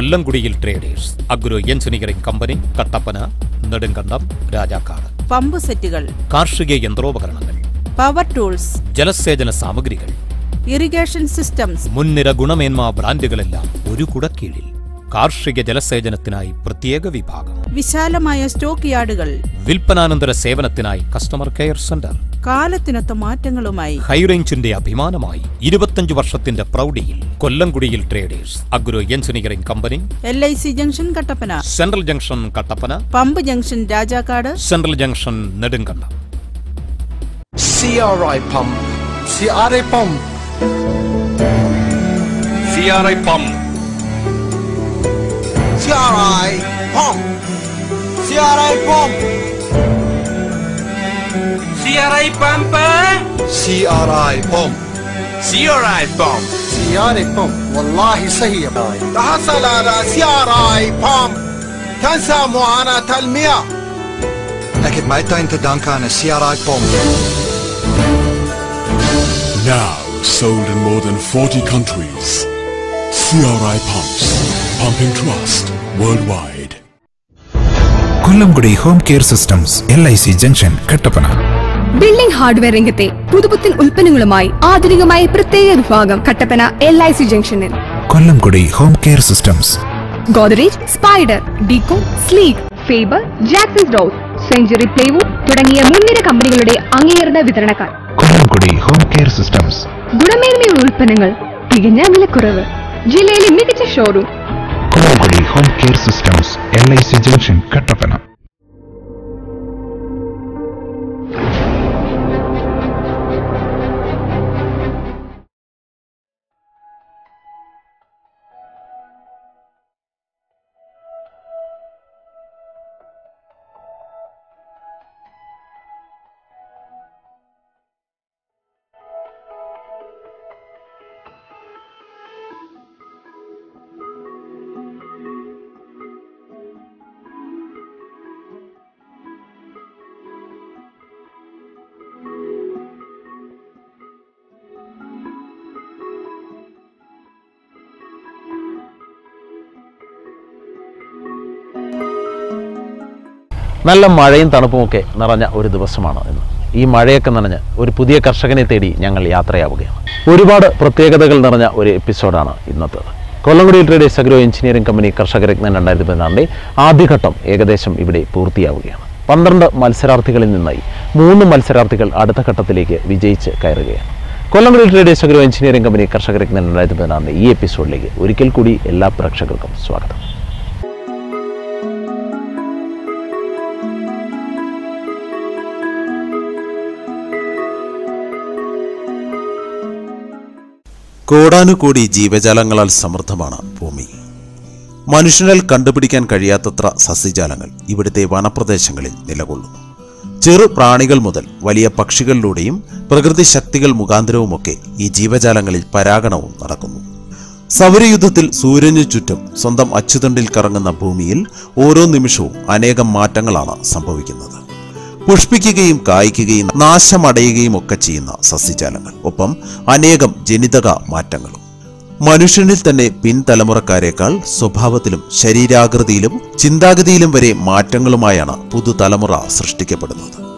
കൊല്ലംകുടിയിൽ traders agro engineering company Kattappana Nedumkandam Rajakkad. Pump സെറ്റുകൾ കാർഷിക യന്ത്രോപകരണങ്ങൾ power tools ജലസേചന സാമഗ്രികൾ ഇറിഗേഷൻ സിസ്റ്റംസ് മുൻനിര ഗുണമേന്മ ബ്രാൻഡുകളെല്ലാം ഒരു കുടക്കീഴിൽ. കാർഷിക ജലസേചനത്തിനായി പ്രത്യേക വിഭാഗം. വിശാലമായ സ്റ്റോക്ക് യാർഡുകൾ. വിൽപ്പനാനന്തര സേവനത്തിനായി കസ്റ്റമർ കെയർ സെന്റർ കാലത്തിനൊത്ത മാറ്റങ്ങളുമായി. ഹൈറേഞ്ചിന്റെ അഭിമാനമായി ഇരുപത്തഞ്ച് വർഷത്തിന്റെ പ്രൗഢിയിൽ കൊല്ലംകുടിയിൽ traders agro engineering company L I C junction Kattappana. Central junction Kattappana pump junction Rajakkad. Central junction Nedumkandam. سي ار اي بوم سي ار اي بوم سي ار اي بامبا سي ار اي بوم سي ار اي بوم سي ار اي بوم والله صحيح تحصل على سي ار اي بوم تنسى معاناة المياه لكن ما يتعين تدانك عن السي ار اي بوم Now sold in more than 40 countries. CRI pumps. Pumping trust worldwide. Kollamkudi home care systems L I C junction Kattappana. Building hardware രംഗത്തെ പുതുപുത്തൻ ഉൽപ്പന്നങ്ങളുമായി ആധുനികമായ പ്രത്യേക വിഭാഗം Kattappana L I C ജംഗ്ഷനിൽ Kollamkudi home care systems Godrej Spider Deco Sleek Faber Jackson dose Century plywood തുടങ്ങിയ മുൻനിര കമ്പനികളുടെ അംഗീകൃത വിതരണക്കാർ. കൊല്ലംകുടി ഹോം കെയർ സിസ്റ്റംസ് ഗുണമേന്മയുള്ള ഉൽപ്പന്നങ്ങൾ തികഞ്ഞ വിലക്കുറവ്. ജില്ലയിലെ മികച്ച showroom Kollamkudi home care systems L I C junction Kattappana നല്ല മഴയും തണുപ്പുമൊക്കെ നിറഞ്ഞ ഒരു ദിവസമാണ് ഇന്ന്. ഈ മഴയൊക്കെ നനഞ്ഞ് ഒരു പുതിയ കർഷകനെ തേടി ഞങ്ങൾ യാത്രയാവുകയാണ്. ഒരുപാട് പ്രത്യേകതകൾ നിറഞ്ഞ ഒരു എപ്പിസോഡാണ് ഇന്നത്തേത് Kollamkudi traders agro engineering company കർഷകരത്നം രണ്ടായിരത്തി പതിനാറിന്റെ ആദ്യഘട്ടം ഏകദേശം ഇവിടെ പൂർത്തിയാവുകയാണ്. പന്ത്രണ്ട് മത്സരാർത്ഥികളിൽ നിന്നായി മൂന്ന് മത്സരാർത്ഥികൾ അടുത്ത ഘട്ടത്തിലേക്ക് വിജയിച്ച് കയറുകയാണ്. Kollamkudi traders agro engineering company കർഷകരത്നം രണ്ടായിരത്തി പതിനാറിന്റെ ഈ എപ്പിസോഡിലേക്ക് ഒരിക്കൽ കൂടി എല്ലാ പ്രേക്ഷകർക്കും സ്വാഗതം. കോടാനുകോടി ജീവജാലങ്ങളാൽ സമൃദ്ധമാണ് ഭൂമി. മനുഷ്യനാൽ കണ്ടുപിടിക്കാൻ കഴിയാത്തത്ര സസ്യജാലങ്ങൾ ഇവിടുത്തെ വനപ്രദേശങ്ങളിൽ നിലകൊള്ളുന്നു. ചെറു പ്രാണികൾ മുതൽ വലിയ പക്ഷികളിലൂടെയും പ്രകൃതി ശക്തികൾ മുഖാന്തരവുമൊക്കെ ഈ ജീവജാലങ്ങളിൽ പരാഗണവും നടക്കുന്നു. സൗരയുദ്ധത്തിൽ സൂര്യനു ചുറ്റും സ്വന്തം അച്ചുതണ്ടിൽ കറങ്ങുന്ന ഭൂമിയിൽ ഓരോ നിമിഷവും അനേകം മാറ്റങ്ങളാണ് സംഭവിക്കുന്നത്. പുഷ്പിക്കുകയും കായ്ക്കുകയും നാശമടയുകയും ഒക്കെ ചെയ്യുന്ന സസ്യജാലങ്ങൾ. ഒപ്പം അനേകം ജനിതക മാറ്റങ്ങളും. മനുഷ്യനിൽ തന്നെ പിൻതലമുറക്കാരേക്കാൾ സ്വഭാവത്തിലും ശരീരാകൃതിയിലും ചിന്താഗതിയിലും വരെ മാറ്റങ്ങളുമായാണ് പുതുതലമുറ സൃഷ്ടിക്കപ്പെടുന്നത്.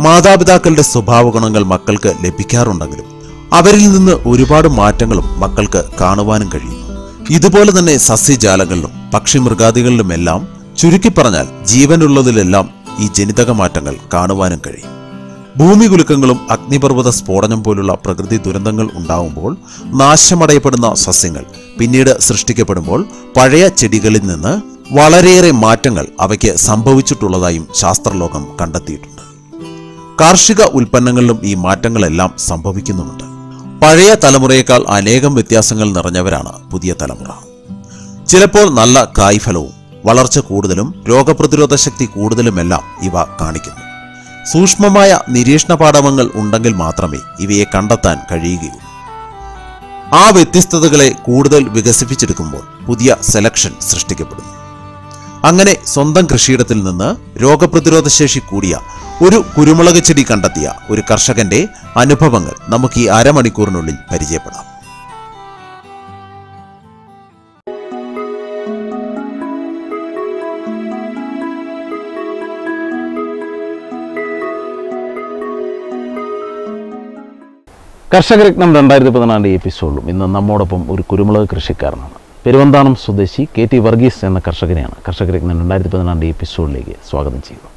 മാതാപിതാക്കളുടെ സ്വഭാവഗുണങ്ങൾ മക്കൾക്ക് ലഭിക്കാറുണ്ടെങ്കിലും അവരിൽ നിന്ന് ഒരുപാട് മാറ്റങ്ങളും മക്കൾക്ക് കാണുവാനും കഴിയും. ഇതുപോലെ തന്നെ സസ്യജാലങ്ങളിലും പക്ഷിമൃഗാദികളിലുമെല്ലാം ചുരുക്കി പറഞ്ഞാൽ ജീവനുള്ളതിലെല്ലാം ഈ ജനിതക മാറ്റങ്ങൾ കാണുവാനും കഴിയും. ഭൂമി കുലുക്കങ്ങളും അഗ്നിപർവത സ്ഫോടനം പോലുള്ള പ്രകൃതി ദുരന്തങ്ങൾ ഉണ്ടാവുമ്പോൾ നാശമടയപ്പെടുന്ന സസ്യങ്ങൾ പിന്നീട് സൃഷ്ടിക്കപ്പെടുമ്പോൾ പഴയ ചെടികളിൽ നിന്ന് വളരെയേറെ മാറ്റങ്ങൾ അവയ്ക്ക് സംഭവിച്ചിട്ടുള്ളതായും ശാസ്ത്രലോകം കണ്ടെത്തിയിട്ടുണ്ട്. കാർഷിക ഉൽപ്പന്നങ്ങളിലും ഈ മാറ്റങ്ങളെല്ലാം സംഭവിക്കുന്നുമുണ്ട്. പഴയ തലമുറയേക്കാൾ അനേകം വ്യത്യാസങ്ങൾ നിറഞ്ഞവരാണ് പുതിയ തലമുറ. ചിലപ്പോൾ നല്ല കായ്ഫലവും വളർച്ച കൂടുതലും രോഗപ്രതിരോധ ശക്തി കൂടുതലുമെല്ലാം ഇവ കാണിക്കുന്നു. സൂക്ഷ്മമായ നിരീക്ഷണ പാഠവങ്ങൾ ഉണ്ടെങ്കിൽ മാത്രമേ ഇവയെ കണ്ടെത്താൻ കഴിയുകയുള്ളൂ. ആ വ്യത്യസ്തതകളെ കൂടുതൽ വികസിപ്പിച്ചെടുക്കുമ്പോൾ പുതിയ സെലക്ഷൻ സൃഷ്ടിക്കപ്പെടുന്നു. അങ്ങനെ സ്വന്തം കൃഷിയിടത്തിൽ നിന്ന് രോഗപ്രതിരോധ ശേഷി കൂടിയ ഒരു കുരുമുളക് ചെടി കണ്ടെത്തിയ ഒരു കർഷകന്റെ അനുഭവങ്ങൾ നമുക്ക് ഈ അരമണിക്കൂറിനുള്ളിൽ പരിചയപ്പെടാം. കർഷകരത്നം രണ്ടായിരത്തി പതിനാല് എപ്പിസോഡിലും ഇന്ന് നമ്മോടൊപ്പം ഒരു കുരുമുളക് കൃഷിക്കാരനാണ്. പെരുവന്താനം സ്വദേശി കെ ടി വർഗീസ് എന്ന കർഷകനെയാണ്. കർഷകരത്നം രണ്ടായിരത്തി പതിനാല് എപ്പിസോഡിലേക്ക് സ്വാഗതം ചെയ്യുന്നു.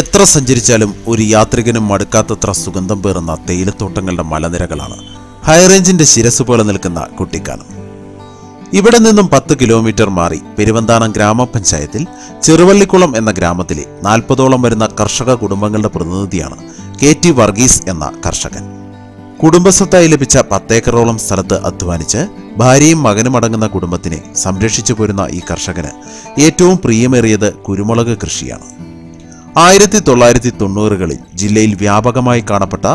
എത്ര സഞ്ചരിച്ചാലും ഒരു യാത്രികനും മടുക്കാത്തത്ര സുഗന്ധം പേറുന്ന തേയിലത്തോട്ടങ്ങളുടെ മലനിരകളാണ്. ഹൈറേഞ്ചിന്റെ ശിരസ് പോലെ നിൽക്കുന്ന കുട്ടിക്കാനം. ഇവിടെ നിന്നും പത്ത് കിലോമീറ്റർ മാറി പെരുവന്താനം ഗ്രാമപഞ്ചായത്തിൽ ചെറുവള്ളിക്കുളം എന്ന ഗ്രാമത്തിലെ നാൽപ്പതോളം വരുന്ന കർഷക കുടുംബങ്ങളുടെ പ്രതിനിധിയാണ് കെ ടി വർഗീസ് എന്ന കർഷകൻ. കുടുംബസ്വത്തായി ലഭിച്ച പത്തേക്കറോളം സ്ഥലത്ത് അധ്വാനിച്ച് ഭാര്യയും മകനും അടങ്ങുന്ന കുടുംബത്തിനെ സംരക്ഷിച്ചു പോരുന്ന ഈ കർഷകന് ഏറ്റവും പ്രിയമേറിയത് കുരുമുളക് കൃഷിയാണ്. ആയിരത്തി തൊള്ളായിരത്തി തൊണ്ണൂറുകളിൽ ജില്ലയിൽ വ്യാപകമായി കാണപ്പെട്ട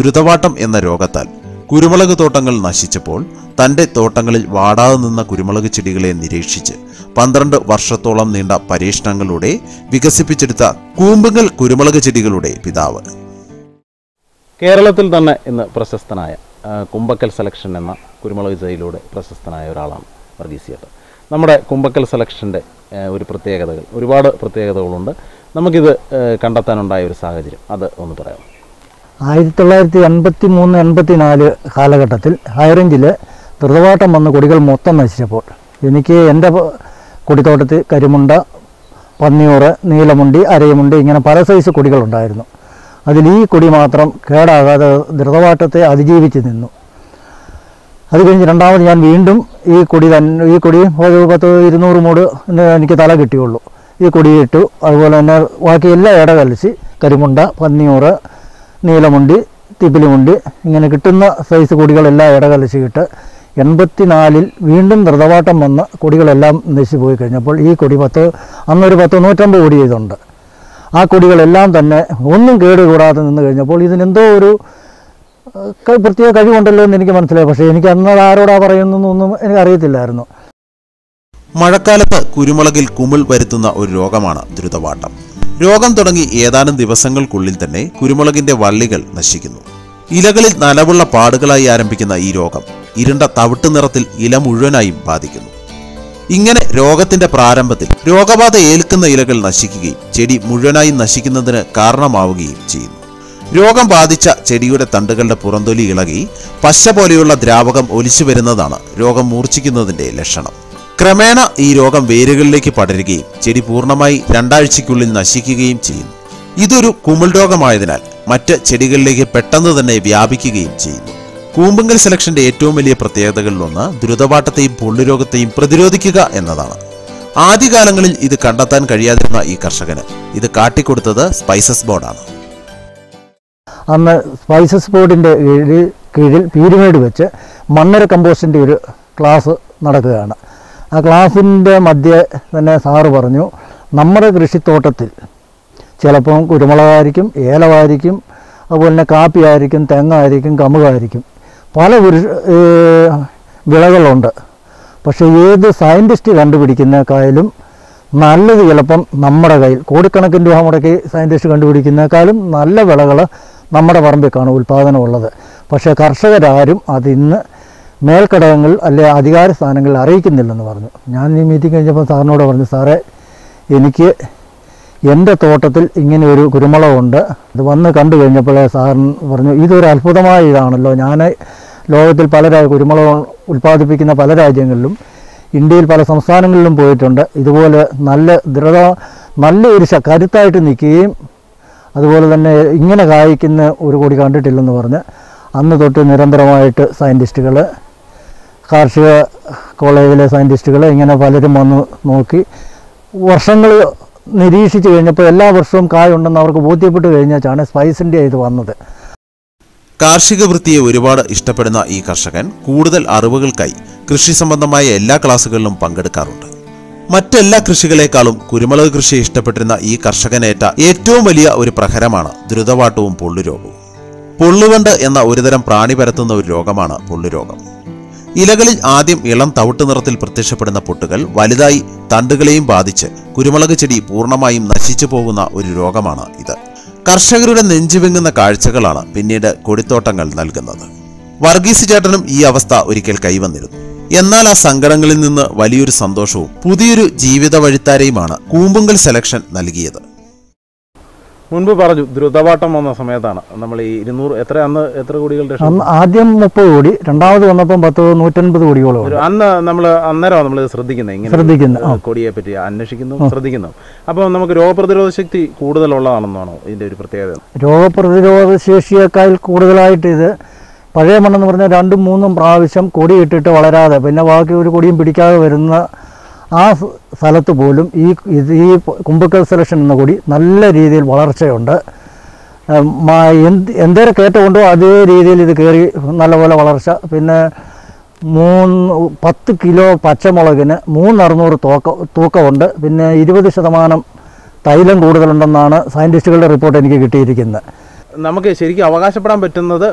ദ്രുതവാട്ടം എന്ന രോഗത്താൽ കുരുമുളക് തോട്ടങ്ങൾ നശിച്ചപ്പോൾ തന്റെ തോട്ടങ്ങളിൽ വാടാതെ നിന്ന കുരുമുളക് ചെടികളെ നിരീക്ഷിച്ച് പന്ത്രണ്ട് വർഷത്തോളം നീണ്ട പരീക്ഷണങ്ങളിലൂടെ വികസിപ്പിച്ചെടുത്ത കൂമ്പുങ്ങൽ കുരുമുളക് ചെടികളുടെ പിതാവ്. കേരളത്തിൽ തന്നെ ഇന്ന് പ്രശസ്തനായ കുമ്പക്കൽ സെലക്ഷൻ എന്ന കുരുമുളക് ജയിലൂടെ പ്രശസ്തനായ ഒരാളാണ് വർഗീസ് ചേട്ടൻ നമ്മുടെ കുമ്പക്കൽ സെലക്ഷന്റെ ഒരു പ്രത്യേകതകൾ ഒരുപാട് പ്രത്യേകതകളുണ്ട്. നമുക്കിത് കണ്ടെത്താനുണ്ടായ ഒരു സാഹചര്യം അത് ഒന്ന് പറയാം ആയിരത്തി തൊള്ളായിരത്തി എൺപത്തി മൂന്ന് എൺപത്തി നാല് കാലഘട്ടത്തിൽ ഹൈറേഞ്ചിൽ ധൃതവാട്ടം വന്ന് കൊടികൾ മൊത്തം നശിച്ചപ്പോൾ എനിക്ക് എന്റെ കൊടിത്തോട്ടത്തിൽ കരിമുണ്ട പന്നിയൂറ് നീലമുണ്ടി അരയമുണ്ടി ഇങ്ങനെ പല സൈസ് കൊടികളുണ്ടായിരുന്നു. അതിൽ ഈ കൊടി മാത്രം കേടാകാതെ ദ്രുതവാട്ടത്തെ അതിജീവിച്ച് നിന്നു. അത് കഴിഞ്ഞ് രണ്ടാമത് ഞാൻ വീണ്ടും ഈ കൊടി തന്നെ ഈ കൊടി ഒരു പത്ത് ഇരുന്നൂറ് മൂട് എനിക്ക് തല കിട്ടിയുള്ളൂ. ഈ കൊടി ഇട്ടു അതുപോലെ തന്നെ ബാക്കി എല്ലാ കലിച്ച് കരിമുണ്ട പന്നിയൂറ് നീലമുണ്ടി തിപ്പിലിമുണ്ടി ഇങ്ങനെ കിട്ടുന്ന സൈസ് കൊടികളെല്ലാം ഇട ഇടകലശിയിട്ട് എൺപത്തിനാലിൽ വീണ്ടും ധൃതവാട്ടം വന്ന് കൊടികളെല്ലാം നശിച്ചു പോയി കഴിഞ്ഞപ്പോൾ ഈ കൊടി പത്ത് അന്നൊരു പത്ത് നൂറ്റമ്പത് കൊടി ഇതുണ്ട്. ആ കൊടികളെല്ലാം തന്നെ ഒന്നും കേടുകൂടാതെ നിന്ന് കഴിഞ്ഞപ്പോൾ ഇതിനെന്തോ ഒരു പ്രത്യേക കഴിവുണ്ടല്ലോ എന്ന് എനിക്ക് മനസ്സിലായി. പക്ഷേ എനിക്ക് അന്ന് ആരോടാ പറയുന്നൊന്നും എനിക്ക് അറിയത്തില്ലായിരുന്നു. മഴക്കാലത്ത് കുരുമുളകിൽ കുമിൾ വരുത്തുന്ന ഒരു രോഗമാണ് ദ്രുതവാട്ടം. രോഗം തുടങ്ങി ഏതാനും ദിവസങ്ങൾക്കുള്ളിൽ തന്നെ കുരുമുളകിന്റെ വള്ളികൾ നശിക്കുന്നു. ഇലകളിൽ നനവുള്ള പാടുകളായി ആരംഭിക്കുന്ന ഈ രോഗം ഇരുണ്ട തവിട്ട് നിറത്തിൽ ഇല മുഴുവനായും ബാധിക്കുന്നു. ഇങ്ങനെ രോഗത്തിന്റെ പ്രാരംഭത്തിൽ രോഗബാധ ഏൽക്കുന്ന ഇലകൾ നശിക്കുകയും ചെടി മുഴുവനായി നശിക്കുന്നതിന് കാരണമാവുകയും ചെയ്യുന്നു. രോഗം ബാധിച്ച ചെടിയുടെ തണ്ടുകളുടെ പുറന്തൊലി ഇളകി പശ പോലെയുള്ള ദ്രാവകം ഒലിച്ചു വരുന്നതാണ് രോഗം മൂർച്ഛിക്കുന്നതിന്റെ ലക്ഷണം. ക്രമേണ ഈ രോഗം വേരുകളിലേക്ക് പടരുകയും ചെടി പൂർണമായി രണ്ടാഴ്ചയ്ക്കുള്ളിൽ നശിക്കുകയും ചെയ്യുന്നു. ഇതൊരു കുമിൾ രോഗമായതിനാൽ മറ്റ് ചെടികളിലേക്ക് പെട്ടെന്ന് തന്നെ വ്യാപിക്കുകയും ചെയ്യുന്നു. കൂമ്പുങ്കൽ സെലക്ഷന്റെ ഏറ്റവും വലിയ പ്രത്യേകതകളിലൊന്ന് ദ്രുതപാട്ടത്തെയും പൊള്ളുരോഗത്തെയും പ്രതിരോധിക്കുക എന്നതാണ്. ആദ്യകാലങ്ങളിൽ ഇത് കണ്ടെത്താൻ കഴിയാതിരുന്ന ഈ കർഷകന് ഇത് കാട്ടിക്കൊടുത്തത് സ്പൈസസ് ബോർഡാണ്. അന്ന് സ്പൈസസ് ബോർഡിന്റെ കീഴിൽ കീഴിൽ പീരുമേട് വെച്ച് മണ്ണര കമ്പോസ്റ്റിന്റെ ഒരു ക്ലാസ് നടക്കുകയാണ്. ആ ക്ലാസിന്റെ മധ്യേ തന്നെ സാറ് പറഞ്ഞു നമ്മുടെ കൃഷിത്തോട്ടത്തിൽ ചിലപ്പം കുരുമുളകായിരിക്കും ഏലമായിരിക്കും അതുപോലെ തന്നെ കാപ്പിയായിരിക്കും തെങ്ങായിരിക്കും കമുകായിരിക്കും. പല വിളകളുണ്ട്. പക്ഷേ ഏത് സയന്റിസ്റ്റ് കണ്ടുപിടിക്കുന്നേക്കാളും നല്ലത് ചിലപ്പം നമ്മുടെ കയ്യിൽ കോടിക്കണക്കിന് രൂപ മുടക്കി സയന്റിസ്റ്റ് കണ്ടുപിടിക്കുന്നേക്കാളും നല്ല വിളകൾ നമ്മുടെ പറമ്പിൽ കാണും ഉൽപ്പാദനമുള്ളത് പക്ഷേ കർഷകരാരും അതിന്ന് ഇന്ന് മേൽഘടകങ്ങൾ അല്ലെ അധികാര സ്ഥാനങ്ങളിൽ അറിയിക്കുന്നില്ലെന്ന് പറഞ്ഞു. ഞാൻ ഈ മീറ്റിംഗ് കഴിഞ്ഞപ്പോൾ സാറിനോട് പറഞ്ഞു സാറേ എനിക്ക് എന്റെ തോട്ടത്തിൽ ഇങ്ങനെ ഒരു കുരുമുളകുണ്ട്. അത് വന്ന് കണ്ടു കഴിഞ്ഞപ്പോഴേ സാറിന് പറഞ്ഞു ഇതൊരു അത്ഭുതമായ ഇതാണല്ലോ. ഞാൻ ലോകത്തിൽ പല കുരുമുളക് ഉൽപ്പാദിപ്പിക്കുന്ന പല രാജ്യങ്ങളിലും ഇന്ത്യയിൽ പല സംസ്ഥാനങ്ങളിലും പോയിട്ടുണ്ട്. ഇതുപോലെ നല്ല ദൃഢ നല്ല ഒരു കരുത്തായിട്ട് നിൽക്കുകയും അതുപോലെ തന്നെ ഇങ്ങനെ കായ്ക്കുന്ന ഒരു കൂടി കണ്ടിട്ടില്ലെന്ന് പറഞ്ഞ് അന്ന് തൊട്ട് നിരന്തരമായിട്ട് സയന്റിസ്റ്റുകൾ കാർഷിക കോളേജിലെ സയന്റിസ്റ്റുകൾ ഇങ്ങനെ പലരും വന്ന് നോക്കി. വർഷങ്ങൾ നിരീക്ഷിച്ച് കഴിഞ്ഞപ്പോൾ എല്ലാ വർഷവും കായ ഉണ്ടെന്ന് അവർക്ക് ബോധ്യപ്പെട്ട് കഴിഞ്ഞാച്ചാണ് സ്പൈസിന്റെ ഇത് വന്നത്. കാർഷിക വൃത്തിയെ ഒരുപാട് ഇഷ്ടപ്പെടുന്ന ഈ കർഷകൻ കൂടുതൽ അറിവുകൾക്കായി കൃഷി സംബന്ധമായ എല്ലാ ക്ലാസുകളിലും പങ്കെടുക്കാറുണ്ട്. മറ്റെല്ലാ കൃഷികളെക്കാളും കുരുമുളക് കൃഷി ഇഷ്ടപ്പെട്ടിരുന്ന ഈ കർഷകനേറ്റ ഏറ്റവും വലിയ ഒരു പ്രഹരമാണ് ദ്രുതവാട്ടവും പൊള്ളുരോഗവും. പൊള്ളുവണ്ട് എന്ന ഒരുതരം പ്രാണി പരത്തുന്ന ഒരു രോഗമാണ് പൊള്ളുരോഗം. ഇലകളിൽ ആദ്യം ഇളം തവിട്ട് നിറത്തിൽ പ്രത്യക്ഷപ്പെടുന്ന പൊട്ടുകൾ വലുതായി തണ്ടുകളെയും ബാധിച്ച് കുരുമുളക് ചെടി പൂർണമായും നശിച്ചു പോകുന്ന ഒരു രോഗമാണ് ഇത്. കർഷകരുടെ നെഞ്ചുവെങ്ങുന്ന കാഴ്ചകളാണ് പിന്നീട് കൊടിത്തോട്ടങ്ങൾ നൽകുന്നത്. വർഗീസ് ചേട്ടനും ഈ അവസ്ഥ ഒരിക്കൽ കൈവന്നിരുന്നു. എന്നാൽ ആ സങ്കടങ്ങളിൽ നിന്ന് വലിയൊരു സന്തോഷവും പുതിയൊരു ജീവിത വഴിത്താരയുമാണ് കൂമ്പുങ്കൽ സെലക്ഷൻ നൽകിയത്. മുൻപ് പറഞ്ഞു ദ്രുതവാട്ടം വന്ന സമയത്താണ്. നമ്മൾ ഈ ഇരുന്നൂറ് എത്ര അന്ന് എത്ര കോടികളുടെ ആദ്യം മുപ്പത് കോടി രണ്ടാമത് വന്നപ്പം പത്ത് നൂറ്റൻപത് കോടിയോളം അന്ന് നമ്മൾ അന്നേരം നമ്മൾ ശ്രദ്ധിക്കുന്നത്. ഇങ്ങനെ ശ്രദ്ധിക്കുന്നു കോടിയെ പറ്റി അന്വേഷിക്കുന്നു ശ്രദ്ധിക്കുന്നു. അപ്പോൾ നമുക്ക് രോഗപ്രതിരോധ ശക്തി കൂടുതലുള്ളതാണെന്നാണോ ഇതിന്റെ ഒരു പ്രത്യേകത. രോഗപ്രതിരോധ ശേഷിയേക്കാൾ കൂടുതലായിട്ട് ഇത് പഴയ മണ്ണെന്ന് പറഞ്ഞാൽ രണ്ടും മൂന്നും പ്രാവശ്യം കൊടി ഇട്ടിട്ട് വളരാതെ പിന്നെ ബാക്കി ഒരു കൊടിയും പിടിക്കാതെ വരുന്ന ആ സ്ഥലത്ത് പോലും ഈ ഈ കുമ്പക്കൽ സെലക്ഷൻ എന്ന കൂടി നല്ല രീതിയിൽ വളർച്ചയുണ്ട്. എന്ത് എന്തേരം കയറ്റമുണ്ടോ അതേ രീതിയിൽ ഇത് കയറി നല്ലപോലെ വളർച്ച. പിന്നെ മൂന്ന് പത്ത് കിലോ പച്ചമുളകിന് മൂന്നറുന്നൂറ് തൂക്ക തൂക്കമുണ്ട്. പിന്നെ ഇരുപത് ശതമാനം തൈലം കൂടുതലുണ്ടെന്നാണ് സയന്റിസ്റ്റുകളുടെ റിപ്പോർട്ട് എനിക്ക് കിട്ടിയിരിക്കുന്നത്. നമുക്ക് ശരിക്കും അവകാശപ്പെടാൻ പറ്റുന്നത്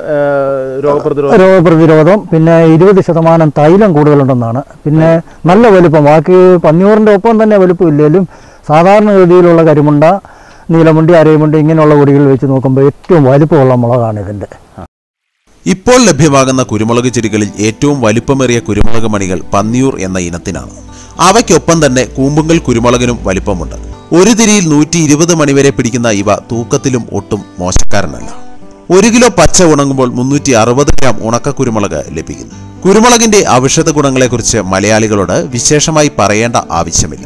രോഗപ്രതിരോധം. രോഗപ്രതിരോധം പിന്നെ ഇരുപത് ശതമാനം തൈലം കൂടുതലുണ്ടെന്നാണ്. പിന്നെ നല്ല വലുപ്പം ബാക്കി പന്നിയൂറിന്റെ ഒപ്പം തന്നെ വലുപ്പം ഇല്ലെങ്കിലും സാധാരണഗതിയിലുള്ള കരിമുണ്ട നീലമുണ്ടി അരയമുണ്ടി ഇങ്ങനെയുള്ള കൊടികൾ വെച്ച് നോക്കുമ്പോൾ ഏറ്റവും വലുപ്പമുള്ള മുളകാണ് ഇതിന്റെ ഇപ്പോൾ ലഭ്യമാകുന്ന കുരുമുളക് ചെടികളിൽ ഏറ്റവും വലിപ്പമേറിയ കുരുമുളക് മണികൾ പന്നിയൂർ എന്ന ഇനത്തിനാണ്. അവയ്ക്കൊപ്പം തന്നെ കൂമ്പുങ്കൽ കുരുമുളകിനും വലിപ്പമുണ്ട്. ഒരു തിരിയിൽ നൂറ്റി ഇരുപത് മണിവരെ പിടിക്കുന്ന ഇവ തൂക്കത്തിലും ഒട്ടും മോശക്കാരനല്ല. ഒരു കിലോ പച്ച ഉണങ്ങുമ്പോൾ മുന്നൂറ്റി അറുപത് ഗ്രാം ഉണക്ക കുരുമുളക് ലഭിക്കുന്നു. കുരുമുളകിന്റെ ഔഷധ ഗുണങ്ങളെക്കുറിച്ച് മലയാളികളോട് വിശേഷമായി പറയേണ്ട ആവശ്യമില്ല.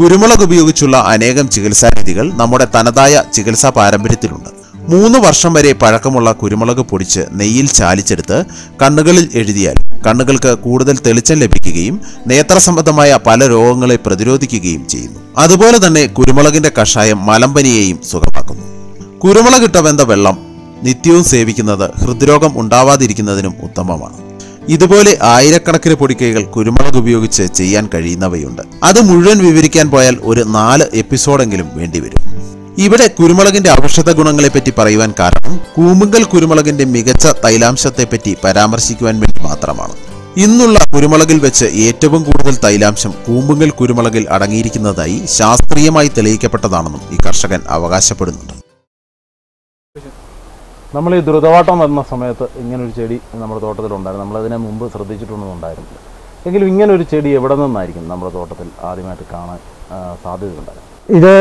കുരുമുളക് ഉപയോഗിച്ചുള്ള അനേകം ചികിത്സാ രീതികൾ നമ്മുടെ തനതായ ചികിത്സാ പാരമ്പര്യത്തിലുണ്ട്. മൂന്ന് വർഷം വരെ പഴക്കമുള്ള കുരുമുളക് പൊടിച്ച് നെയ്യിൽ ചാലിച്ചെടുത്ത് കണ്ണുകളിൽ എഴുതിയാൽ കണ്ണുകൾക്ക് കൂടുതൽ തെളിച്ചം ലഭിക്കുകയും നേത്ര സംബന്ധമായ പല രോഗങ്ങളെ പ്രതിരോധിക്കുകയും ചെയ്യുന്നു. അതുപോലെ തന്നെ കുരുമുളകിന്റെ കഷായം മലമ്പനിയെയും സുഖമാക്കുന്നു. കുരുമുളകിട്ട വെന്ത വെള്ളം നിത്യവും സേവിക്കുന്നത് ഹൃദ്രോഗം ഉണ്ടാവാതിരിക്കുന്നതിനും ഉത്തമമാണ്. ഇതുപോലെ ആയിരക്കണക്കിന് പൊടിക്കൈകൾ കുരുമുളക് ഉപയോഗിച്ച് ചെയ്യാൻ കഴിയുന്നവയുണ്ട്. അത് മുഴുവൻ വിവരിക്കാൻ പോയാൽ ഒരു നാല് എപ്പിസോഡെങ്കിലും വേണ്ടിവരും. ഇവിടെ കുരുമുളകിന്റെ ഔഷധ ഗുണങ്ങളെപ്പറ്റി പറയുവാൻ കാരണം കൂമുങ്കൽ കുരുമുളകിന്റെ മികച്ച തൈലാംശത്തെപ്പറ്റി പരാമർശിക്കുവാൻ വേണ്ടി മാത്രമാണ്. ഇന്നുള്ള കുരുമുളകിൽ വെച്ച് ഏറ്റവും കൂടുതൽ തൈലാംശം കൂമ്പുങ്കൽ കുരുമുളകിൽ അടങ്ങിയിരിക്കുന്നതായി ശാസ്ത്രീയമായി തെളിയിക്കപ്പെട്ടതാണെന്നും ഈ കർഷകൻ അവകാശപ്പെടുന്നുണ്ട്. നമ്മൾ ഈ ദ്രുതവാട്ടം വന്ന സമയത്ത് ഇങ്ങനൊരു ചെടി നമ്മുടെ തോട്ടത്തിലുണ്ടായിരുന്നു. നമ്മളതിനെ മുമ്പ് ശ്രദ്ധിച്ചിട്ടൊന്നും എങ്കിലും ഇങ്ങനെ ഒരു ചെടി എവിടെ നിന്നായിരിക്കും നമ്മുടെ തോട്ടത്തിൽ ആദ്യമായിട്ട് കാണാൻ സാധ്യതയുണ്ടായിരുന്നു ഇത്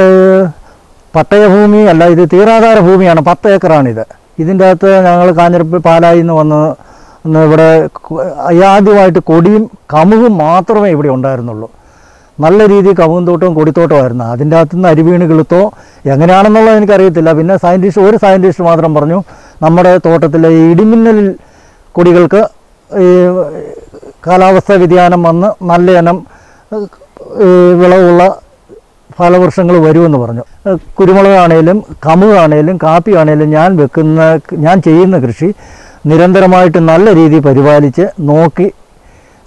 പട്ടയഭൂമി അല്ല ഇത് തീരാധാര ഭൂമിയാണ് പത്ത് ഏക്കറാണിത് ഇതിന്റെ അകത്ത് ഞങ്ങൾ കാഞ്ഞിരപ്പള്ളി പാലായിൽ നിന്ന് വന്ന് ഇവിടെ ആദ്യമായിട്ട് കൊടിയും കമുകും മാത്രമേ ഇവിടെ ഉണ്ടായിരുന്നുള്ളൂ. നല്ല രീതിയിൽ കമുകും തോട്ടവും കൊടിത്തോട്ടമായിരുന്നു അതിന്റെ അകത്തുനിന്ന് അരിവീണ് കിളുത്തോ എങ്ങനെയാണെന്നുള്ളത് എനിക്കറിയത്തില്ല. പിന്നെ സയന്റിസ്റ്റ് ഒരു സയന്റിസ്റ്റ് മാത്രം പറഞ്ഞു നമ്മുടെ തോട്ടത്തിലെ ഇടിമിന്നൽ കൊടികൾക്ക് ഈ കാലാവസ്ഥ വ്യതിയാനം വന്ന് നല്ല ഇനം വിളവുള്ള ഫലവൃക്ഷങ്ങൾ വരുമെന്ന് പറഞ്ഞു. കുരുമുളകാണേലും കമുകാണേലും കാപ്പിയാണേലും ഞാൻ വെക്കുന്ന ഞാൻ ചെയ്യുന്ന കൃഷി നിരന്തരമായിട്ട് നല്ല രീതിയിൽ പരിപാലിച്ച് നോക്കി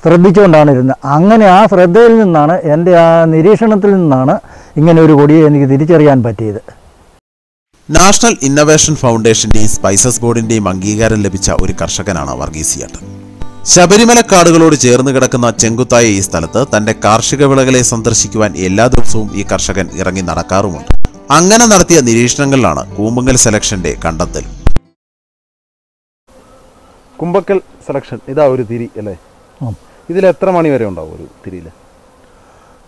ശ്രദ്ധിച്ചുകൊണ്ടാണ് ഇരുന്നത്. അങ്ങനെ ആ ശ്രദ്ധയിൽ നിന്നാണ് എന്റെ ആ നിരീക്ഷണത്തിൽ നിന്നാണ് ഇങ്ങനെ ഒരു കൊടിയെ എനിക്ക് തിരിച്ചറിയാൻ പറ്റിയത്. നാഷണൽ ഇന്നവേഷൻ ഫൗണ്ടേഷന്റെയും സ്പൈസസ് ബോർഡിന്റെയും അംഗീകാരം ലഭിച്ച ഒരു കർഷകനാണ് വർഗീസിയാട്ടൻ ശബരിമല കാടുകളോട് ചേർന്ന് കിടക്കുന്ന ചെങ്കുത്തായ ഈ സ്ഥലത്ത് തന്റെ കാർഷിക വിളകളെ സന്ദർശിക്കുവാൻ എല്ലാ ദിവസവും ഈ കർഷകൻ ഇറങ്ങി നടക്കാറുമുണ്ട്. അങ്ങനെ നടത്തിയ നിരീക്ഷണങ്ങളിലാണ് കൂമ്പങ്ങൽ സെലക്ഷന്റെ കണ്ടെത്തൽ. കുമ്പക്കൽ സെലക്ഷൻ ഇതാ ഒരു തിരി അല്ലേ. ഇതിൽ എത്ര മണി വരെ ഉണ്ടാവും ഒരു തിരിയിൽ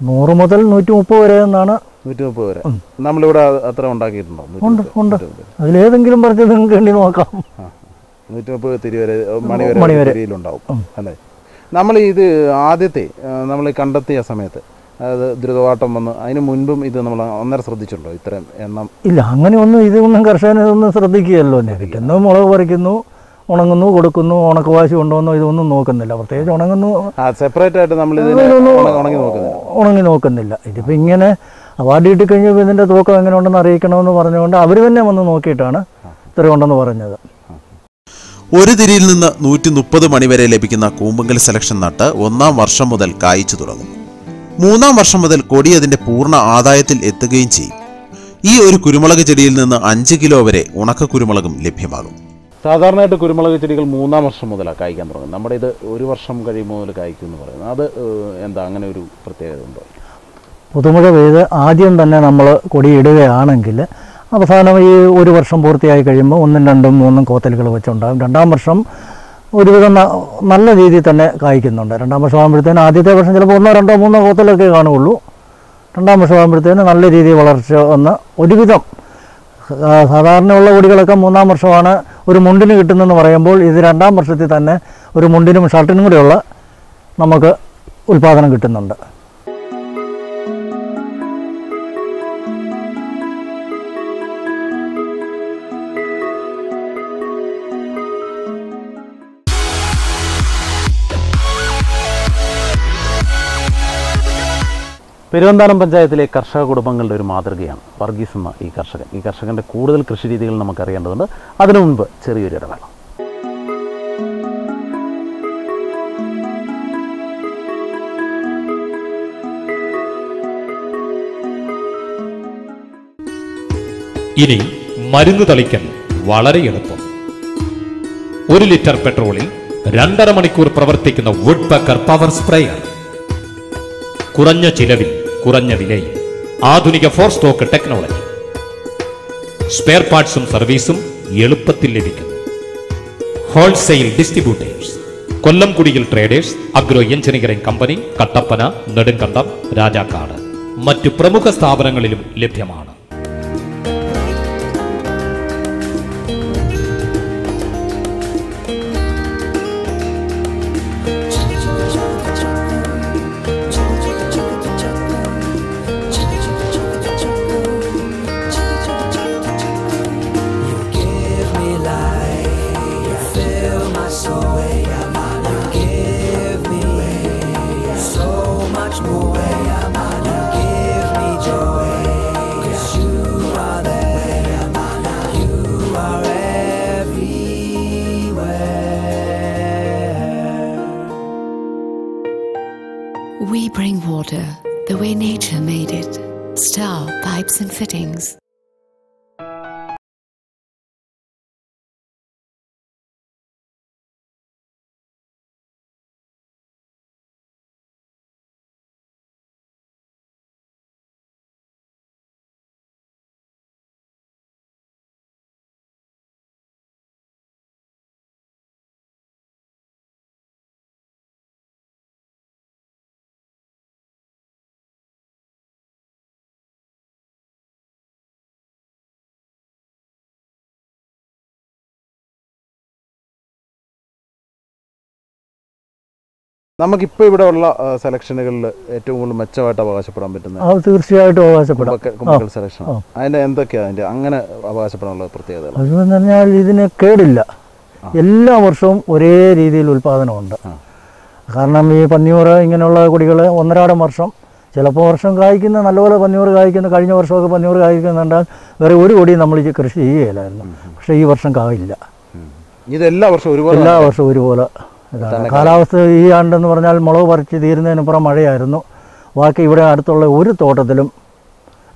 നൂറ് മുതൽ നൂറ്റി മുപ്പത് വരെ എന്നാണ്. നൂറ്റി മുപ്പത് വരെ നമ്മളിവിടെ അത്ര ഉണ്ടാക്കിയിട്ടുണ്ടോ? ഉണ്ട് ഉണ്ട്. അതിലേതെങ്കിലും പറഞ്ഞത് നിങ്ങൾക്ക് വേണ്ടി നോക്കാം. നൂറ്റി മുപ്പത് തിരി വരെ മണി വരെ. തിരിയിലുണ്ടാവും. അല്ലേ? നമ്മൾ ഇത് ആദ്യത്തെ നമ്മൾ കണ്ടെത്തിയ സമയത്ത് അതായത് ദ്രുതവാട്ടം വന്ന് അതിന് മുൻപും ഇത് നമ്മൾ അന്നേരം ശ്രദ്ധിച്ചിട്ടുണ്ടോ ഇത്രയും എണ്ണം? ഇല്ല അങ്ങനെയൊന്നും ഇതൊന്നും കർഷകൻ ഇതൊന്നും ശ്രദ്ധിക്കുകയല്ലോ. കിട്ടുന്നു മുളക് പറിക്കുന്നു ഉണങ്ങുന്നു കൊടുക്കുന്നു ഉണക്കവാശി ഉണ്ടോന്നോ ഇതൊന്നും നോക്കുന്നില്ല. പ്രത്യേകിച്ച് ഉണങ്ങുന്നു. സെപ്പറേറ്റ് ആയിട്ട് നമ്മൾ ഇതിനെ ഉണങ്ങി നോക്കുന്നില്ല. ഉണങ്ങി നോക്കുന്നില്ല. ഇതിപ്പോൾ ഇങ്ങനെ അവാർഡ് കിട്ടിക്കഴിഞ്ഞപ്പോൾ ഇതിന്റെ തൂക്കം എങ്ങനെ ഉണ്ടെന്ന് അറിയിക്കണമെന്ന് പറഞ്ഞുകൊണ്ട് അവർ തന്നെ വന്ന് നോക്കിയിട്ടാണ് ഇത്ര ഉണ്ടെന്ന് പറഞ്ഞത്. ഒരു തിരിയിൽ നിന്ന് നൂറ്റി മുപ്പത് മണിവരെ ലഭിക്കുന്ന കൂമ്പങ്കൽ സെലക്ഷൻ നട്ട് ഒന്നാം വർഷം മുതൽ കായ്ച്ചു തുടങ്ങും. മൂന്നാം വർഷം മുതൽ കൊടി അതിന്റെ പൂർണ ആദായത്തിൽ എത്തുകയും ചെയ്യും. ഈ ഒരു കുരുമുളക് ചെടിയിൽ നിന്ന് അഞ്ച് കിലോ വരെ ഉണക്ക കുരുമുളകും ലഭ്യമാകും. സാധാരണയായിട്ട് കുരുമുളക് ചെടികൾ മൂന്നാം വർഷം മുതലാണ് കായ്ക്കാൻ തുടങ്ങും നമ്മുടെ ഇത് ഒരു വർഷം കഴിയുമ്പോൾ മുതൽ കായ്ക്കും എന്ന് പറയുന്നത്. അത് എന്താ അങ്ങനെ ഒരു പ്രത്യേകത ഉണ്ടോ? പുതുമഴ പെയ്ത് ആദ്യം തന്നെ നമ്മൾ കൊടിയിടുകയാണെങ്കിൽ അവസാനം ഈ ഒരു വർഷം പൂർത്തിയായി കഴിയുമ്പോൾ ഒന്നും രണ്ടും മൂന്നും കോത്തലുകൾ വെച്ചുണ്ടാകും. രണ്ടാം വർഷം ഒരുവിധം നല്ല രീതിയിൽ തന്നെ കായ്ക്കുന്നുണ്ട്. രണ്ടാം വർഷം ആകുമ്പോഴത്തേന് ആദ്യത്തെ വർഷം ചിലപ്പോൾ ഒന്നോ രണ്ടോ മൂന്നോ കോത്തലൊക്കെ കാണുകയുള്ളൂ. രണ്ടാം വർഷം ആകുമ്പോഴത്തേന് നല്ല രീതിയിൽ വളർച്ച വന്ന് ഒരുവിധം സാധാരണയുള്ള കൊടികളൊക്കെ മൂന്നാം വർഷമാണ് ഒരു മുണ്ടിന് കിട്ടുന്നതെന്ന് പറയുമ്പോൾ ഇത് രണ്ടാം വർഷത്തിൽ തന്നെ ഒരു മുണ്ടിനും ഷർട്ടിനും കൂടെയുള്ള നമുക്ക് ഉൽപ്പാദനം കിട്ടുന്നുണ്ട്. പെരുവന്താനം പഞ്ചായത്തിലെ കർഷക കുടുംബങ്ങളുടെ ഒരു മാതൃകയാണ് വർഗീസ് എന്ന ഈ കർഷകൻ. ഈ കർഷകന്റെ കൂടുതൽ കൃഷി രീതികൾ നമുക്കറിയേണ്ടതുണ്ട്. അതിനു മുൻപ് ചെറിയൊരു ഇടവേള. ഇനി മരുന്ന് തളിക്കൽ വളരെ എളുപ്പം. ഒരു ലിറ്റർ പെട്രോളിൽ രണ്ടര മണിക്കൂർ പ്രവർത്തിക്കുന്ന വുഡ് പക്കർ പവർ സ്പ്രേയർ കുറഞ്ഞ ചിലവിൽ കുറഞ്ഞ വിലയിൽ ആധുനിക ഫോർ സ്റ്റോക്ക് ടെക്നോളജി. സ്പെയർ പാർട്സും സർവീസും എളുപ്പത്തിൽ ലഭിക്കുന്നു. Wholesale distributors കൊല്ലംകുടിയിൽ traders agro engineering company Kattappana Nedumkandam Rajakkad. മറ്റു പ്രമുഖ സ്ഥാപനങ്ങളിലും ലഭ്യമാണ്. നമുക്കിപ്പോൾ ഇവിടെ ഉള്ള സെലക്ഷനുകളിൽ ഏറ്റവും കൂടുതൽ മെച്ചമായിട്ട് അവകാശപ്പെടാൻ പറ്റുന്നത് തീർച്ചയായിട്ടും അവകാശപ്പെടാം. കുമ്പക്ക- കുമ്പക്കൽ സെലക്ഷൻ. അതിന്റെ എന്തൊക്കെയാണ് അതിന്റെ അങ്ങനെ അവകാശപ്പെടാനുള്ള പ്രത്യേകത അതെന്ന് പറഞ്ഞാൽ ഇതിന് കേടില്ല. എല്ലാ വർഷവും ഒരേ രീതിയിൽ ഉൽപ്പാദനമുണ്ട് കാരണം ഈ പന്നിയൂറ് ഇങ്ങനെയുള്ള കൊടികൾ ഒന്നരാടം വർഷം ചിലപ്പോൾ വർഷം കായ്ക്കുന്ന നല്ലപോലെ പന്നിയൂറ് കായ്ക്കുന്ന കഴിഞ്ഞ വർഷമൊക്കെ പന്നിയൂറ് കായ്ക്കുന്നുണ്ടാൽ വേറെ ഒരു കൊടി നമ്മൾ ഈ കൃഷി ചെയ്യുകയില്ലായിരുന്നു പക്ഷേ ഈ വർഷം കായില്ല ഇത് എല്ലാ വർഷവും ഒരുപോലെ എല്ലാ വർഷവും ഒരുപോലെ കാലാവസ്ഥ ഈ ആണ്ടെന്ന് പറഞ്ഞാൽ മുളക് പറിച്ച് തീരുന്നതിനപ്പുറം മഴയായിരുന്നു. ബാക്കി ഇവിടെ അടുത്തുള്ള ഒരു തോട്ടത്തിലും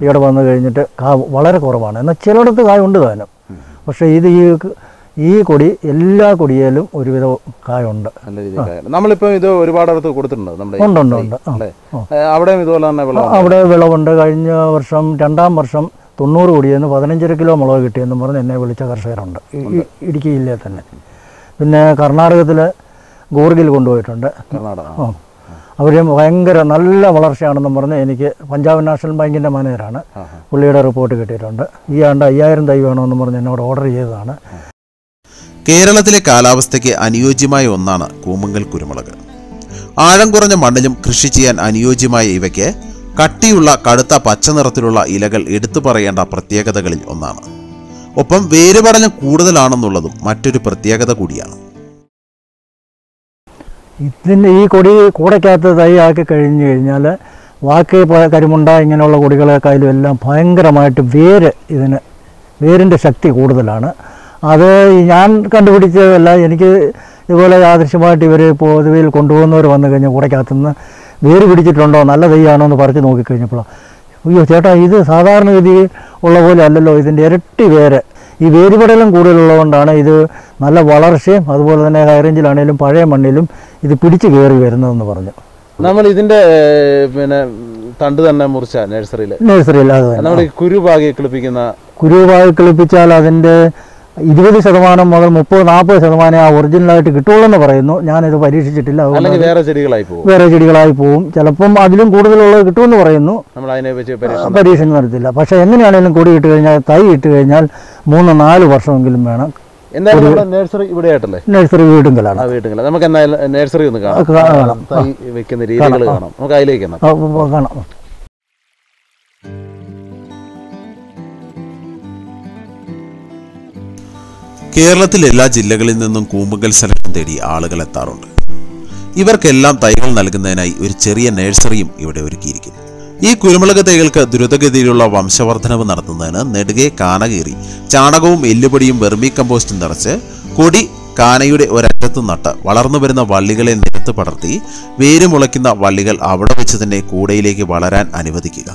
ഇവിടെ വന്നു കഴിഞ്ഞിട്ട് കാ വളരെ കുറവാണ്. എന്നാൽ ചിലയിടത്ത് കായ ഉണ്ട് താനും. പക്ഷേ ഇത് ഈ ഈ കൊടി എല്ലാ കൊടിയിലും ഒരുവിധ കായുണ്ട്. നമ്മളിപ്പോൾ ഇത് ഒരുപാട് അടുത്ത് കൊടുത്തിട്ടുണ്ട് ഉണ്ട്, ഉണ്ട്, ഉണ്ട്. അവിടെയും ഇതുപോലെ തന്നെ അവിടെ വിളവുണ്ട്. കഴിഞ്ഞ വർഷം രണ്ടാം വർഷം തൊണ്ണൂറ് കൊടിയെന്ന് പതിനഞ്ചര കിലോ മുളക് കിട്ടിയെന്ന് പറഞ്ഞ് എന്നെ വിളിച്ച കർഷകരുണ്ട്. ഇടുക്കി ജില്ലയിൽ തന്നെ. പിന്നെ കർണാടകത്തിൽ ഗോർഗിൽ കൊണ്ടുപോയിട്ടുണ്ട്. അവർ ഭയങ്കര നല്ല വളർച്ചയാണെന്നും പറഞ്ഞ് എനിക്ക് പഞ്ചാബ് നാഷണൽ ബാങ്കിന്റെ മാനേജറാണ് പുള്ളിയുടെ റിപ്പോർട്ട് കിട്ടിയിട്ടുണ്ട്. ഈ ആണ്ട് അയ്യായിരം തൈ വേണമെന്ന് പറഞ്ഞ് എന്നോട് ഓർഡർ ചെയ്തതാണ്. കേരളത്തിലെ കാലാവസ്ഥയ്ക്ക് അനുയോജ്യമായ ഒന്നാണ് കൂമുങ്കൽ കുരുമുളക്. ആഴം കുറഞ്ഞ മണ്ണിലും കൃഷി ചെയ്യാൻ അനുയോജ്യമായ ഇവയ്ക്ക് കട്ടിയുള്ള കടുത്ത പച്ച നിറത്തിലുള്ള ഇലകൾ എടുത്തു പറയേണ്ട പ്രത്യേകതകളിൽ ഒന്നാണ്. ഒപ്പം വേരുപടലം കൂടുതലാണെന്നുള്ളതും മറ്റൊരു പ്രത്യേകത കൂടിയാണ്. ഇതിന്റെ ഈ കൊടി കൂടയ്ക്കകത്ത് തൈ ആക്കി കഴിഞ്ഞ് കഴിഞ്ഞാൽ വാക്ക് കരിമുണ്ട ഇങ്ങനെയുള്ള കൊടികളെക്കാളും എല്ലാം ഭയങ്കരമായിട്ട് വേര് ഇതിന് വേരിന്റെ ശക്തി കൂടുതലാണ്. അത് ഞാൻ കണ്ടുപിടിച്ചതല്ല എനിക്ക് ഇതുപോലെ ആദൃശ്യമായിട്ട് ഇവർ പൊതുവിൽ കൊണ്ടുപോകുന്നവർ വന്നു കഴിഞ്ഞാൽ കൂടയ്ക്കകത്തു നിന്ന് വേര് പിടിച്ചിട്ടുണ്ടോ നല്ല തൈയാണോ എന്ന് പറിച്ച് നോക്കിക്കഴിഞ്ഞപ്പോഴാണ് അയ്യോ ചേട്ടാ ഇത് സാധാരണഗതി ഉള്ള പോലെ അല്ലല്ലോ ഇതിന്റെ ഇരട്ടി വേര്. ഈ വേരുപടലം കൂടുതലുള്ളതുകൊണ്ടാണ് ഇത് നല്ല വളർച്ചയും അതുപോലെ തന്നെ ഹൈറേഞ്ചിലാണേലും പഴയ മണ്ണിലും ഇത് പിടിച്ചു കയറി വരുന്നതെന്ന് പറഞ്ഞു. നമ്മൾ ഇതിന്റെ പിന്നെ തണ്ട് തന്നെ മുറിച്ച നഴ്സറിയിൽ നഴ്സറിയിൽ അത് നമ്മൾ ഈ കുരു പാകി കിളിപ്പിക്കുന്ന കുരുവായി കിളിപ്പിച്ചാൽ അതിന്റെ ഇരുപത് ശതമാനം മുതൽ മുപ്പത് നാൽപ്പത് ശതമാനം ആ ഒറിജിനലായിട്ട് കിട്ടുള്ളൂ എന്ന് പറയുന്നു. ഞാനിത് പരീക്ഷിച്ചിട്ടില്ല. അല്ലെങ്കിൽ വേറെ ചെടികളായി പോകും. വേറെ ചെടികളായി പോകും. ചിലപ്പം അതിലും കൂടുതലുള്ളത് കിട്ടുമെന്ന് പറയുന്നു. നമ്മൾ അതിനെ വെച്ച് പരീക്ഷ പരീക്ഷണം നടത്തില്ല. പക്ഷേ എങ്ങനെയാണെങ്കിലും കൊടി ഇട്ട് കഴിഞ്ഞാൽ തൈ ഇട്ട് കഴിഞ്ഞാൽ മൂന്ന് നാല് വർഷമെങ്കിലും വേണം. നഴ്സറി ഇവിടെ ആയിട്ടല്ലേ നഴ്സറി ആ വീട്ടിൽ നമുക്ക് എന്തായാലും നഴ്സറി ഒന്ന് കാണാം. തൈ വെക്കുന്ന രീതികൾ കാണാം. നമുക്ക് അതിലേക്ക് കാണാം. കേരളത്തിൽ എല്ലാ ജില്ലകളിൽ നിന്നും കൂമ്പുകൽ സെലക്ഷൻ തേടി ആളുകൾ എത്താറുണ്ട്. ഇവർക്കെല്ലാം തൈകൾ നൽകുന്നതിനായി ഒരു ചെറിയ നഴ്സറിയും ഇവിടെ ഒരുക്കിയിരിക്കുന്നു. ഈ കുരുമുളക് തൈകൾക്ക് ദ്രുതഗതിയിലുള്ള വംശവർദ്ധനവ് നടത്തുന്നതിന് നെടുകെ കാനകീറി ചാണകവും എല്ലുപൊടിയും വെർമി കമ്പോസ്റ്റും നിറച്ച് കൊടി കാനയുടെ ഒരറ്റത്ത് നട്ട് വളർന്നു വരുന്ന വള്ളികളെ നിരത്ത് പടർത്തി വേര് മുളയ്ക്കുന്ന വള്ളികൾ അവിടെ വെച്ച് തന്നെ കൂടയിലേക്ക് വളരാൻ അനുവദിക്കുക.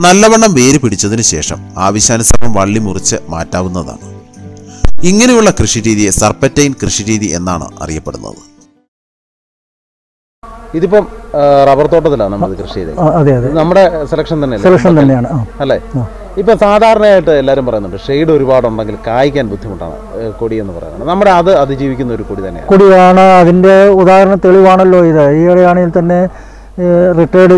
നല്ലവണ്ണം വേര് പിടിച്ചതിന് ശേഷം ആവശ്യാനുസരണം വള്ളി മുറിച്ച് മാറ്റാവുന്നതാണ്. ഇങ്ങനെയുള്ള കൃഷിരീതിയെ സർപ്പറ്റൈൻ കൃഷിരീതി എന്നാണ് അറിയപ്പെടുന്നത്. ഇതിപ്പം റബ്ബർ തോട്ടത്തിലാണ് നമ്മൾ കൃഷി ചെയ്തത് അതെ, അതെ. നമ്മുടെ സെലക്ഷൻ തന്നെ സെലക്ഷൻ തന്നെയാണ് അല്ലേ. ഇപ്പൊ സാധാരണയായിട്ട് എല്ലാവരും പറയുന്നുണ്ട് ഷെയ്ഡ് ഒരുപാടുണ്ടെങ്കിൽ കായ്ക്കാൻ ബുദ്ധിമുട്ടാണ് കൊടി എന്ന് പറയുന്നത്. നമ്മുടെ അത് അതിജീവിക്കുന്ന ഒരു കൊടി തന്നെയാണ്. കൊടിയാണ് അതിന്റെ ഉദാഹരണ തെളിവാണല്ലോ ഇത്. ഈയിടെയാണെങ്കിൽ തന്നെ റിട്ടയർഡ്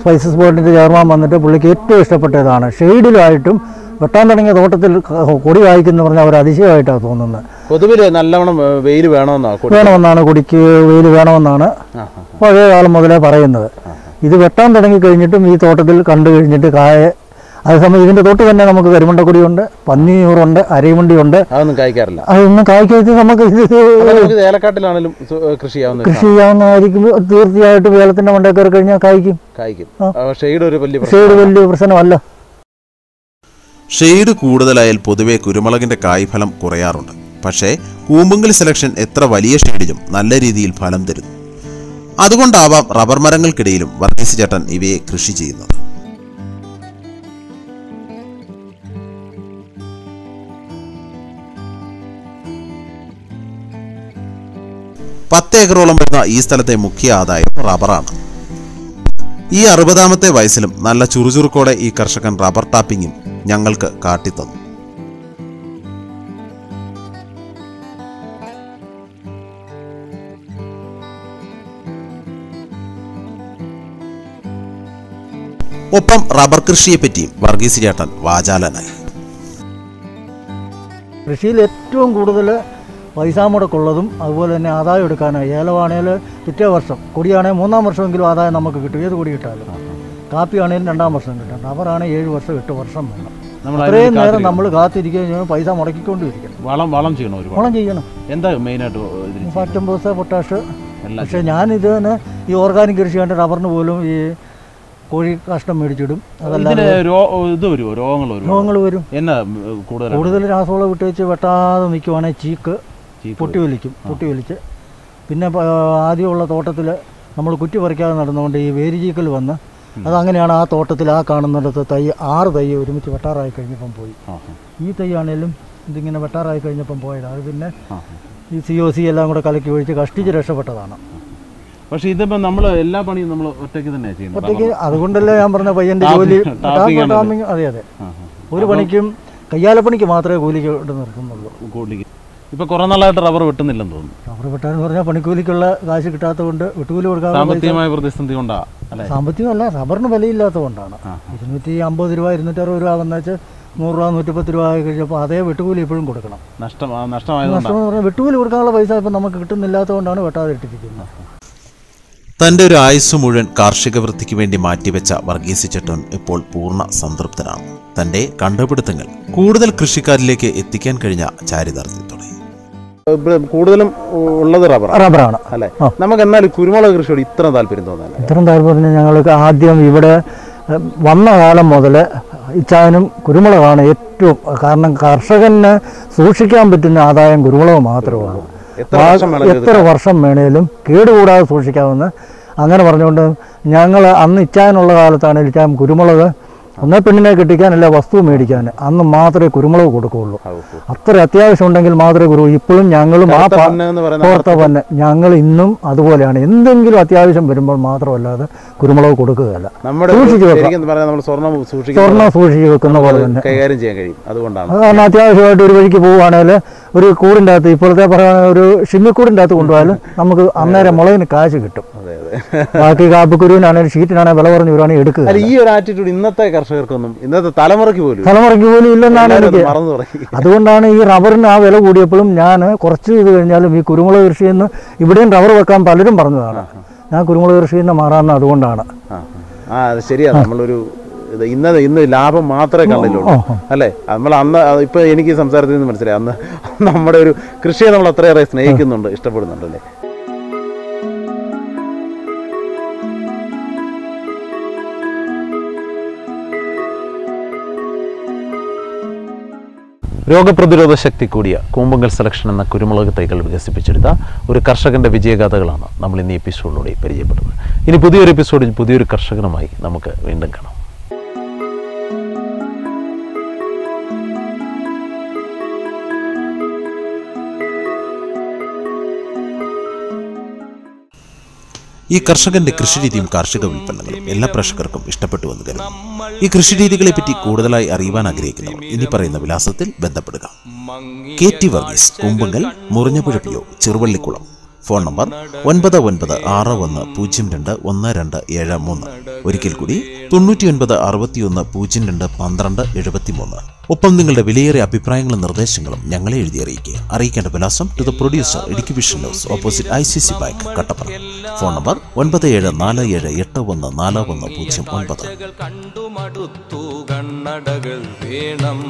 സ്പൈസസ് ബോർഡിന്റെ ചെയർമാൻ വന്നിട്ട് പുള്ളിക്ക് ഏറ്റവും ഇഷ്ടപ്പെട്ടതാണ്. ഷെയ്ഡിലായിട്ടും വെട്ടാൻ തുടങ്ങിയ തോട്ടത്തിൽ കൊടി കായ്ക്കുന്നു പറഞ്ഞാൽ അവർ അതിശയമായിട്ടാണ് തോന്നുന്നത്. പൊതുവിൽ നല്ലവണ്ണം വെയിൽ വേണമെന്നാണ് വേണമെന്നാണ് കൊടിക്ക് വെയിൽ വേണമെന്നാണ് പഴയ കാലം മുതലേ പറയുന്നത്. ഇത് വെട്ടാൻ തുടങ്ങി കഴിഞ്ഞിട്ടും ഈ തോട്ടത്തിൽ കണ്ടു കഴിഞ്ഞിട്ട് കായ അതേസമയം ഇതിന്റെ തൊട്ട് തന്നെ നമുക്ക് കരിമണ്ടക്കൊടിയുണ്ട് പന്നിയൂറുണ്ട് അരിമുണ്ടിയുണ്ട്. അതൊന്നും കായ്ക്കാറില്ല. അതൊന്നും കായ്ക്കാത്ത നമുക്ക് ഇത് ഏലക്കാട്ടിലാണെങ്കിലും കൃഷി ചെയ്യാവുന്ന ഒരു കൃഷി ചെയ്യാവുന്നതായിരിക്കും. തീർച്ചയായിട്ടും ഏലത്തിന്റെ മണ്ടേ കയറി കഴിഞ്ഞാൽ കായ്ക്കും. കായ്ക്കും. ഷെയ്ഡ് ഒരു വലിയ ഷെയ്ഡ്. വലിയ പ്രശ്നമല്ല. ഷെയ്ഡ് കൂടുതലായാൽ പൊതുവെ കുരുമുളകിന്റെ കായ്ഫലം കുറയാറുണ്ട്. പക്ഷേ കൂമ്പുങ്കൽ സെലക്ഷൻ എത്ര വലിയ ഷെയ്ഡിലും നല്ല രീതിയിൽ ഫലം തരുന്നു. അതുകൊണ്ടാവാം റബ്ബർ മരങ്ങൾക്കിടയിലും വർഗീസ് ചേട്ടൻ ഇവയെ കൃഷി ചെയ്യുന്നത്. പത്ത് ഏക്കറോളം വരുന്ന ഈ സ്ഥലത്തെ മുഖ്യ ആദായം റബ്ബറാണ്. ഈ അറുപതാമത്തെ വയസ്സിലും നല്ല ചുറുചുറുക്കോടെ ഈ കർഷകൻ റബ്ബർ ടാപ്പിങ്ങും ഞങ്ങൾക്ക് കാട്ടിത്തന്നു. ഒപ്പം റബ്ബർ കൃഷിയെപ്പറ്റിയും വർഗീസ് ചേട്ടൻ വാചാലനായി. കൃഷിയിൽ ഏറ്റവും കൂടുതൽ പൈസ മുടക്കുള്ളതും അതുപോലെ തന്നെ ആദായം എടുക്കാനായി. ഏലമാണേൽ പിറ്റേ വർഷം കൊടിയാണെങ്കിൽ മൂന്നാം വർഷമെങ്കിലും ആദായം നമുക്ക് കിട്ടും. ഏത് കൊടി കിട്ടാലും. കാപ്പി ആണെങ്കിലും രണ്ടാം വർഷം കിട്ടും. റബ്ബറാണെങ്കിൽ ഏഴ് വർഷം എട്ട് വർഷം വേണം. അത്രയും നേരം നമ്മൾ കാത്തിരിക്കുകയും പൈസ മുടക്കിക്കൊണ്ടിരിക്കണം. വളം വളം ചെയ്യണം വളം ചെയ്യണം. എന്താ മെയിനായിട്ട് ഫാക്ടംബോസ് പൊട്ടാഷ്. പക്ഷേ ഞാനിത് തന്നെ ഈ ഓർഗാനിക് കൃഷി കണ്ട് റബ്ബറിന് പോലും ഈ കോഴി കഷ്ണം മേടിച്ചിടും. രോ ഇത് വരുമോ രോഗങ്ങൾ വരും രോഗങ്ങൾ വരും. എന്നാ കൂടുതൽ കൂടുതൽ രാസവളം വിട്ടുവെച്ച് വെട്ടാതെ നിൽക്കുവാണെങ്കിൽ ചീക്ക്. പൊട്ടി വലിക്കും പൊട്ടി വലിച്ച് പിന്നെ ആദ്യമുള്ള തോട്ടത്തിൽ നമ്മൾ കുറ്റി പറിക്കാതെ നടന്നുകൊണ്ട് ഈ വേരിചീക്കൽ വന്ന് അതങ്ങനെയാണ് ആ തോട്ടത്തിൽ ആ കാണുന്നിടത്ത് തൈ ആറ് തൈ ഒരുമിച്ച് വെട്ടാറായി കഴിഞ്ഞപ്പം പോയി. ഈ തൈ ആണേലും ഇതിങ്ങനെ വെട്ടാറായി കഴിഞ്ഞപ്പം പോയതാണ് അത് പിന്നെ ഈ സി ഒ സി എല്ലാം കൂടെ കലക്കി ഒഴിച്ച് കഷ്ടിച്ച് രക്ഷപ്പെട്ടതാണ്. പക്ഷേ ഇതിപ്പോ നമ്മൾ എല്ലാ പണിയും നമ്മൾ ഒറ്റയ്ക്ക് തന്നെ ചെയ്യുന്നത്. ഒറ്റയ്ക്ക് അതുകൊണ്ടല്ലേ ഞാൻ പറഞ്ഞ പയ്യന്റെ ജോലി അതെ അതെ. ഒരു പണിക്കും കയ്യാലപ്പണിക്ക് മാത്രമേ കൂലിക്ക് ഇട്ട് നിർത്തുന്നുള്ളൂ. കൂലിക്ക് ഇപ്പൊ കുറെ നാളായിട്ട് റബ്ബർ വെട്ടുന്നില്ലെന്ന് തോന്നുന്നു. റബ്ബർ വെട്ടാന്ന് പറഞ്ഞാൽ പണിക്കൂലിക്കുള്ള കാശ് കിട്ടാത്തതുകൊണ്ട് വിട്ടുകൂലി കൊടുക്കാൻ സാമ്പത്തികമായ പ്രതിസന്ധി കൊണ്ടാ അല്ലെ? സാമ്പത്തികമല്ല റബ്ബറിന് വിലയില്ലാത്തതുകൊണ്ടാണ്. ഇരുന്നൂറ്റി അമ്പത് രൂപ ഇരുന്നൂറ്ററുപത് രൂപ വന്നാച്ച് നൂറ് രൂപ നൂറ്റിപ്പത്ത് രൂപ ആയി കഴിഞ്ഞപ്പോൾ അതേ വെട്ടുകൂലി ഇപ്പോഴും കൊടുക്കണം. നഷ്ടം ആ, നഷ്ടം എന്ന് പറഞ്ഞാൽ വെട്ടുകൂലി കൊടുക്കാനുള്ള പൈസ ഇപ്പം നമുക്ക് കിട്ടുന്നില്ലാത്തതുകൊണ്ടാണ് വെട്ടാതെ ഇട്ടിരിക്കുന്നത് തന്റെ ഒരു ആയുസ് മുഴുവൻ കാർഷിക വൃത്തിക്ക് വേണ്ടി മാറ്റിവെച്ച വർഗീസ് ചട്ടൻ ഇപ്പോൾ പൂർണ സംതൃപ്തനാണ്. തന്റെ കണ്ടുപിടുത്തങ്ങൾ കൂടുതൽ കൃഷിക്കാരിലേക്ക് എത്തിക്കാൻ കഴിഞ്ഞ ചാരിതാർത്ഥ്യത്തോടെ കൂടുതലും ഉള്ളത് റബ്ബർ റബ്ബറാണ്. അല്ലെ? നമുക്ക് എന്നാലും കുരുമുളക് കൃഷിയോട് ഇത്ര താല്പര്യം തോന്നുന്നത് ഇത്രയും താല്പര്യം ഞങ്ങൾക്ക് ആദ്യം ഇവിടെ വന്ന കാലം മുതൽ ഇച്ചാനും കുരുമുളകാണ് ഏറ്റവും കാരണം കർഷകന് സൂക്ഷിക്കാൻ പറ്റുന്ന ആദായം കുരുമുളക് മാത്രമാണ് ഉള്ളൂ. എത്ര വർഷം വേണേലും കേടുകൂടാതെ സൂക്ഷിക്കാവുന്ന അങ്ങനെ പറഞ്ഞുകൊണ്ട് ഞങ്ങൾ അന്ന് ഇച്ചാനുള്ള കാലത്താണ് ഇച്ചാൻ കുരുമുളക് ഒന്നേ പെണ്ണിനെ കിട്ടിക്കാൻ അല്ല വസ്തു മേടിക്കാൻ. അന്ന് മാത്രമേ കുരുമുളക് കൊടുക്കുകയുള്ളൂ. അത്ര അത്യാവശ്യം ഉണ്ടെങ്കിൽ മാത്രമേ കുരു ഇപ്പോഴും ഞങ്ങളും ആ പോർത്ത പന്നെ ഞങ്ങൾ ഇന്നും അതുപോലെയാണ്. എന്തെങ്കിലും അത്യാവശ്യം വരുമ്പോൾ മാത്രമല്ലാതെ കുരുമുളക് കൊടുക്കുകയല്ല. സൂക്ഷിച്ചു വെക്കാം സ്വർണം സൂക്ഷിച്ച് വെക്കുന്ന പോലെ തന്നെ. കൈകാര്യം ചെയ്യാൻ കഴിയും. അതുകൊണ്ടാണ്. അതാണ് അത്യാവശ്യമായിട്ട് ഒരു വഴിക്ക് പോവുകയാണെങ്കിൽ ഒരു കൂടിന്റെ അകത്ത് ഇപ്പോഴത്തെ പറയുന്ന ഒരു ഷിമ്മിക്കൂടിന്റെ അകത്ത് കൊണ്ടുപോയാലും നമുക്ക് അന്നേരം മുളകിന് കാശ് കിട്ടും. ബാക്കി കാപ്പുക്കുരുവിനാണെങ്കിലും ഷീറ്റിനാണെങ്കിൽ വില കുറഞ്ഞ് വരുവാണെങ്കിൽ എടുക്കുക. അല്ല ഈ ഒരു ആറ്റിറ്റ്യൂഡ് ഇന്നത്തെ കർഷകർക്കൊന്നും ഇന്നത്തെ തലമുറയ്ക്ക് പോലും തലമുറയ്ക്ക് പോലും ഇല്ലെന്നാണ് എനിക്ക് അതുകൊണ്ടാണ് ഈ റബ്ബറിന് ആ വില കൂടിയപ്പോഴും ഞാൻ കുറച്ച് ഇത് കഴിഞ്ഞാലും ഈ കുരുമുളക് കൃഷിയെന്ന് ഇവിടെയും റബ്ബർ വെക്കാൻ പലരും പറഞ്ഞതാണ്. ഞാൻ കുരുമുളക് കൃഷിയിൽ നിന്ന് മാറാമെന്ന് അതുകൊണ്ടാണ്. ആ ആ അത് ശരിയാണ്. നമ്മളൊരു ഇന്ന് ഇന്ന് ലാഭം മാത്രമേ കണ്ടില്ലുള്ളൂ. അല്ലേ? നമ്മൾ അന്ന് ഇപ്പൊ എനിക്ക് സംസാരത്തിൽ നിന്ന് മനസ്സിലായി. അന്ന് നമ്മുടെ ഒരു കൃഷിയെ നമ്മൾ അത്രയേറെ സ്നേഹിക്കുന്നുണ്ട് ഇഷ്ടപ്പെടുന്നുണ്ട് അല്ലേ? രോഗപ്രതിരോധ ശക്തി കൂടിയ കൂമ്പങ്കൽ സെലക്ഷൻ എന്ന കുരുമുളക് തൈകൾ വികസിപ്പിച്ചെടുത്ത ഒരു കർഷകന്റെ വിജയഗാഥകളാണ് നമ്മൾ ഇന്ന് ഈ എപ്പിസോഡിലൂടെ പരിചയപ്പെടുന്നത്. ഇനി പുതിയൊരു എപ്പിസോഡിൽ പുതിയൊരു കർഷകനുമായി നമുക്ക് വീണ്ടും കാണാം. ഈ കർഷകന്റെ കൃഷിരീതിയും കാർഷിക ഉൽപ്പന്നങ്ങളും എല്ലാ പ്രേക്ഷകർക്കും ഇഷ്ടപ്പെട്ടു എന്ന് കരുതുന്നു. ഈ കൃഷിരീതികളെ പറ്റി കൂടുതലായി അറിയുവാൻ ആഗ്രഹിക്കുന്നവർ ഇനി പറയുന്ന വിലാസത്തിൽ ബന്ധപ്പെടുക. K T Varghese Kumbankal Murinjapuzha P Cheruvallikulam. Phone number ഒൻപത് ഒൻപത് ആറ് ഒന്ന് പൂജ്യം രണ്ട് ഒന്ന് രണ്ട് ഏഴ് മൂന്ന്. ഒരിക്കൽ കൂടി തൊണ്ണൂറ്റി ഒൻപത് അറുപത്തിയൊന്ന് പൂജ്യം രണ്ട് പന്ത്രണ്ട് എഴുപത്തി മൂന്ന് ഒപ്പം നിങ്ങളുടെ വിലയേറിയ അഭിപ്രായങ്ങളും നിർദ്ദേശങ്ങളും ഞങ്ങളെ എഴുതി അറിയിക്കുക. അറിയിക്കേണ്ട വിലാസം to the producer Idukki vision house opposite I C C bank Kattappana. Phone number ഒൻപത് ഏഴ് നാല് ഏഴ് എട്ട് ഒന്ന് നാല് ഒന്ന് പൂജ്യം ഒൻപത്. കണ്ണടകൾ വേണം.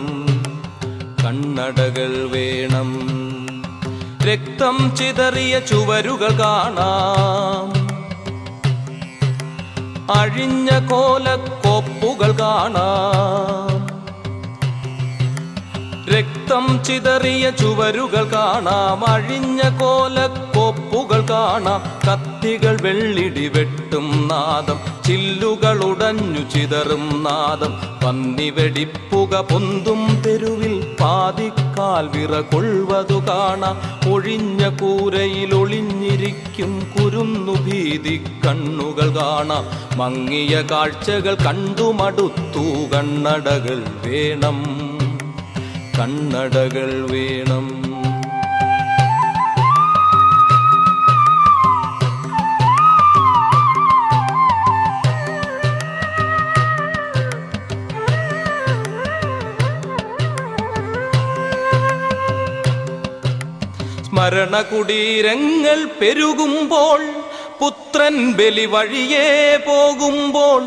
കണ്ണടകൾ വേണം. രക്തം ചിതറിയ ചുവരുകൾ കാണാം. അഴിഞ്ഞ കോലക്കോപ്പുകൾ കാണാം. രക്തം ചിതറിയ ചുവരുകൾ കാണാം. അഴിഞ്ഞ കോലക്കോപ്പുകൾ കാണാം. കത്തികൾ വെള്ളിടി വെട്ടും നാദം. ചില്ലുകൾ ഉടഞ്ഞു ചിതറും നാദം. പന്നി വെടിപ്പുക പൊന്തും തെരുവിൽ പാതിക്കാൽ വിറ കൊള്ളുവതു കാണാം. ഒഴിഞ്ഞ കൂരയിൽ ഒളിഞ്ഞിരിക്കും കുരുന്നു ഭീതി കണ്ണുകൾ കാണാം. മങ്ങിയ കാഴ്ചകൾ കണ്ടുമടുത്തു കണ്ണടകൾ വേണം. കണ്ണടകൾ വേണം. സ്മരണകുടീരങ്ങൾ പെരുകുമ്പോൾ പുത്രൻ ബലി വഴിയേ പോകുമ്പോൾ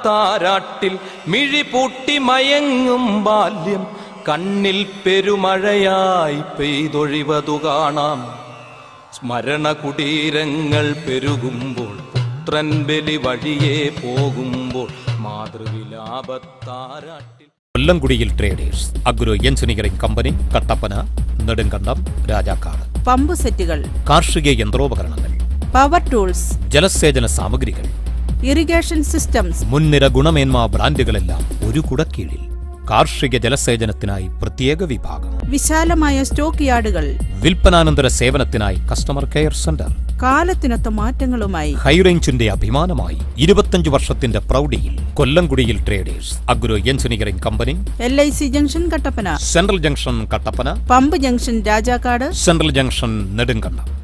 മാതൃവിലാപത്താരാട്ടിൽ മിഴിപൂട്ടി മയങ്ങും ബാല്യം. കണ്ണിൽ പെരുമഴയായി പെയ്തൊഴിവതു കാണാം. സ്മരണ കുടീരങ്ങൾ പെരുകുമ്പോൾ പുത്രൻ ബലി വഴിയേ പോകുമ്പോൾ മാതൃവിലാപത്താരാട്ടിൽ കൊല്ലംകുടിയിൽ traders agro engineering company Kattappana Nedumkandam Rajakkad. Pump സെറ്റുകൾ കാർഷിക യന്ത്രോപകരണങ്ങൾ പവർ ടൂൾസ് ജലസേചന സാമഗ്രികൾ ഇറിഗേഷൻ സിസ്റ്റംസ്. മുൻനിര ഗുണമേന്മ ബ്രാൻഡുകളെല്ലാം ഒരു കുടക്കീഴിൽ. കാർഷിക ജലസേചനത്തിനായി പ്രത്യേക വിഭാഗം. വിശാലമായ സ്റ്റോക്ക് യാർഡുകൾ. വിൽപ്പനാനന്തര സേവനത്തിനായി കസ്റ്റമർ കെയർ സെന്റർ. കാലത്തിനൊത്ത മാറ്റങ്ങളുമായി. ഹൈറേഞ്ചിന്റെ അഭിമാനമായി ഇരുപത്തഞ്ച് വർഷത്തിന്റെ പ്രൗഢിയിൽ കൊല്ലംകുടിയിൽ traders agro engineering company L I C junction Kattappana. Central junction Kattappana pump junction Rajakkad. Central junction Nedumkandam.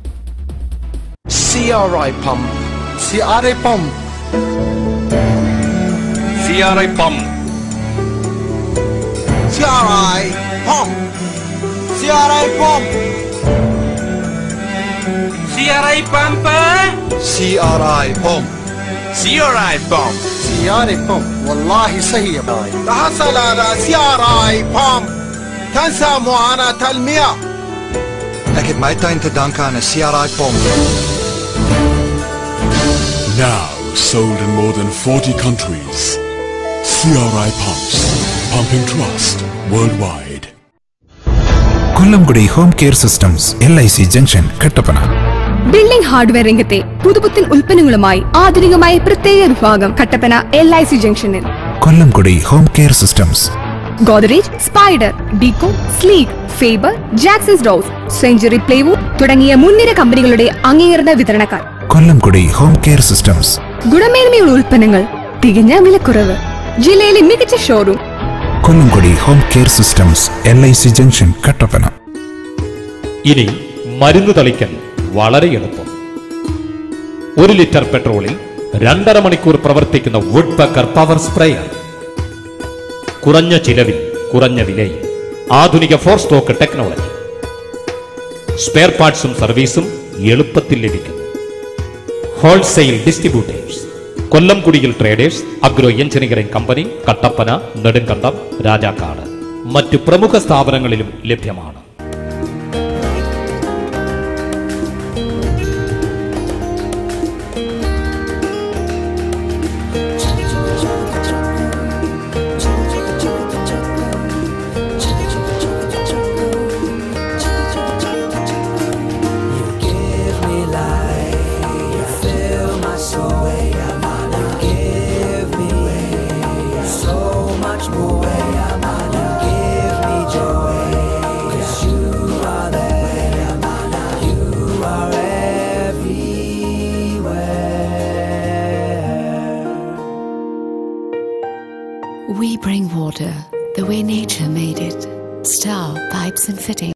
CRI pump. CRI pump. CRI pump. CRI pump. CRI pump. CRI pump. CRI pump. CRI pump. CRI pump. والله باي. تحصل على CRI pump. تنسى معاناة المياه. Ek het my tuin te danke aan 'n CRI pomp. Now sold in more than 40 countries. CRI Pumps. Pumping trust worldwide. Kollamkudi home care systems L I C junction Kattappana building hardware രംഗത്തെ പുതുപുത്തൻ ഉൽപ്പന്നങ്ങളുമായി ആധുനികമായ പ്രത്യേക വിഭാഗം Kattappana L I C ജംഗ്ഷനിൽ Kollamkudi home care systems Godrej Spider Deco Sleek Faber Jacksons dose Century plywood തുടങ്ങിയ മുൻനിര കമ്പനികളുടെ അംഗീകൃത വിതരണക്കാർ കൊല്ലംകുടി ഹോം കെയർ സിസ്റ്റംസ് ഗുണമേന്മയുള്ള ഉൽപ്പന്നങ്ങൾ തികഞ്ഞ വിലക്കുറവ്. ജില്ലയിലെ മികച്ച showroom Kollamkudi home care systems L I C junction Kattappana. ഇനി മരുന്ന് തളിക്കൽ വളരെ എളുപ്പം. ഒരു ലിറ്റർ പെട്രോളിൽ രണ്ടര മണിക്കൂർ പ്രവർത്തിക്കുന്ന വുഡ് ബക്കർ പവർ സ്പ്രേയർ കുറഞ്ഞ ചിലവിൽ കുറഞ്ഞ വിലയിൽ. ആധുനിക ഫോർ സ്റ്റോക്ക് ടെക്നോളജി സ്പെയർ പാർട്സും സർവീസും എളുപ്പത്തിൽ ലഭിക്കുന്നു ഹോൾസെയിൽ ഡിസ്ട്രിബ്യൂട്ടേഴ്സ് കൊല്ലം കുടിയിൽ traders agro engineering company Kattappana Nedumkandam Rajakkad. മറ്റു പ്രമുഖ സ്ഥാപനങ്ങളിലും ലഭ്യമാണ്.